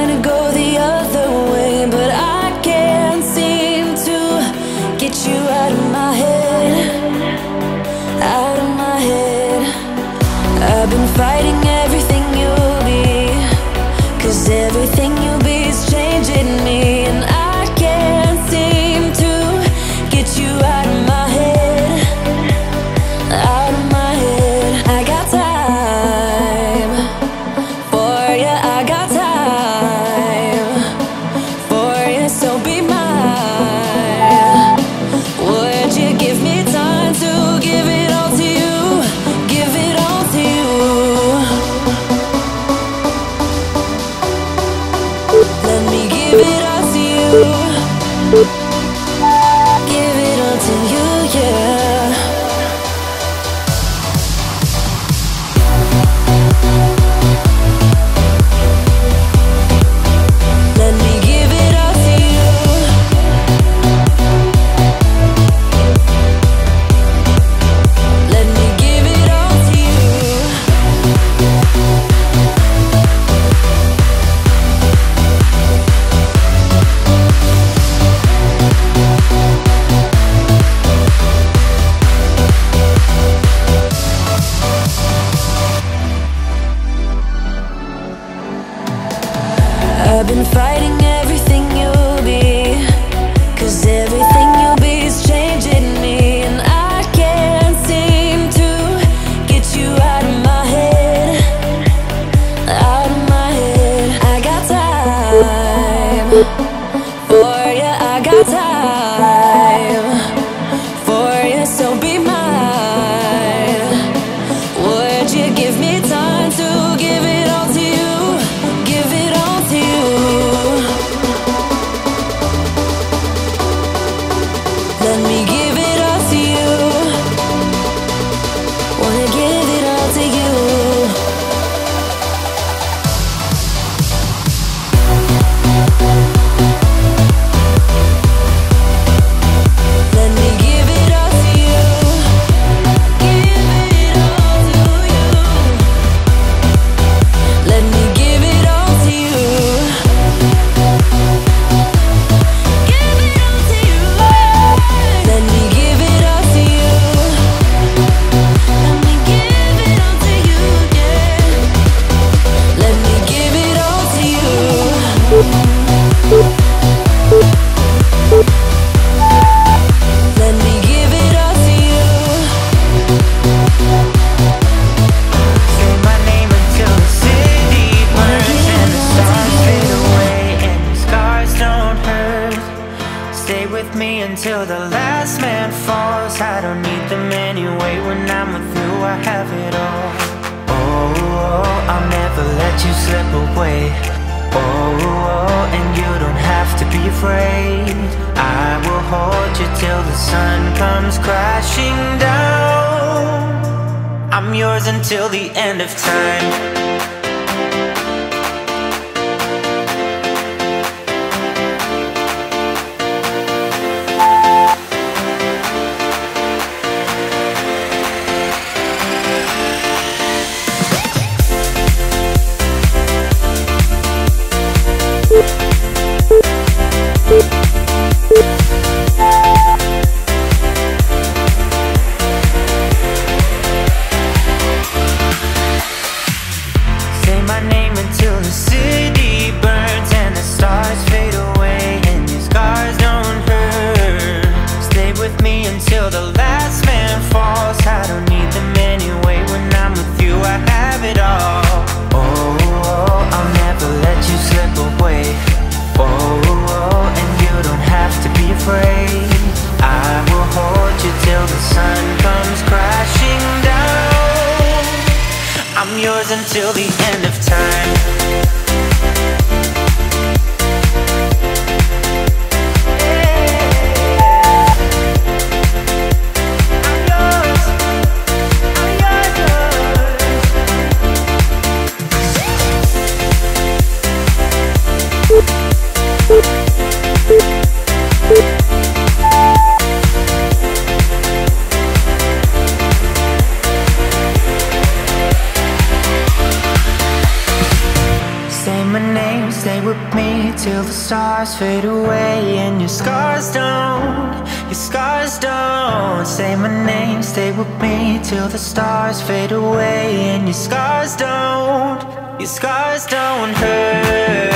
gonna go time. Afraid. I will hold you till the sun comes crashing down. I'm yours until the end of time. Till the stars fade away and your scars don't, your scars don't Say my name, stay with me till the stars fade away and your scars don't, your scars don't hurt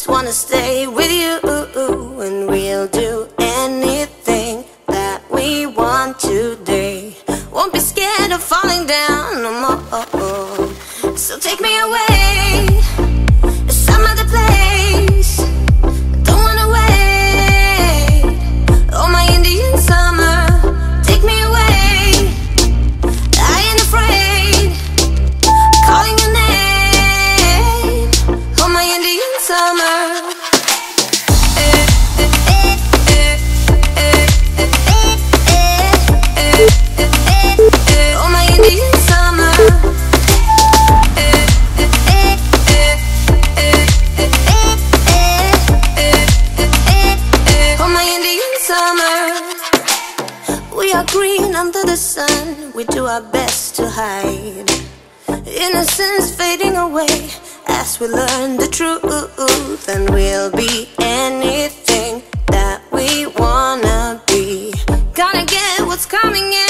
just wanna stay with you And we'll do anything that we want today. Won't be scared of falling down no more. So take me away. away as we learn the truth, and we'll be anything that we wanna be. Gonna get what's coming in.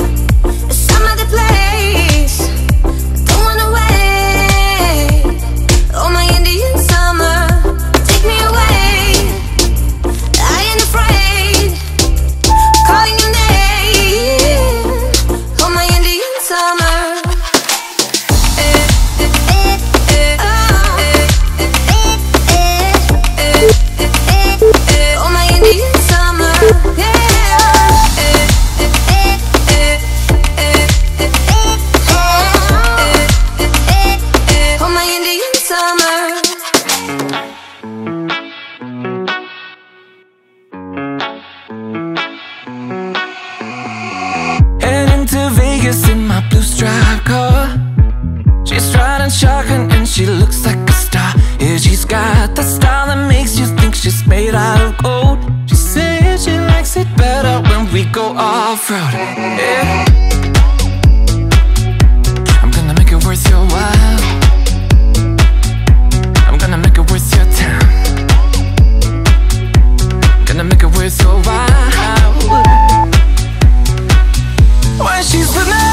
calling out of gold. She says she likes it better when we go off road. Yeah. I'm gonna make it worth your while. I'm gonna make it worth your time. Gonna make it worth your while. When she's with me,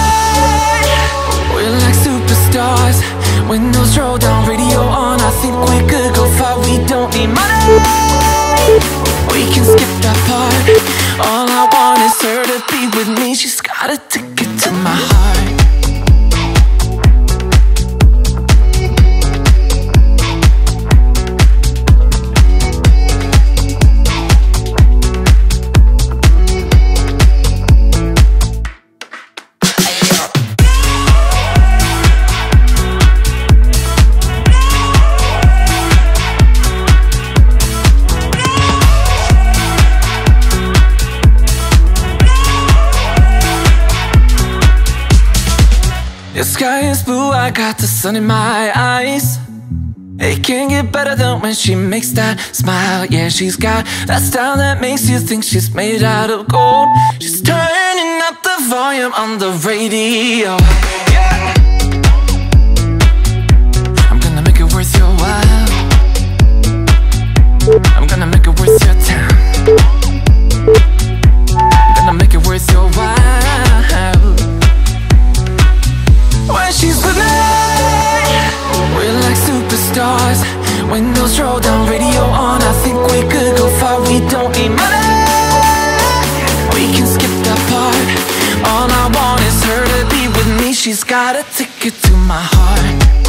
got the sun in my eyes. It can't get better than when she makes that smile Yeah, she's got that style that makes you think she's made out of gold She's turning up the volume on the radio yeah. I'm gonna make it worth your while it to my heart.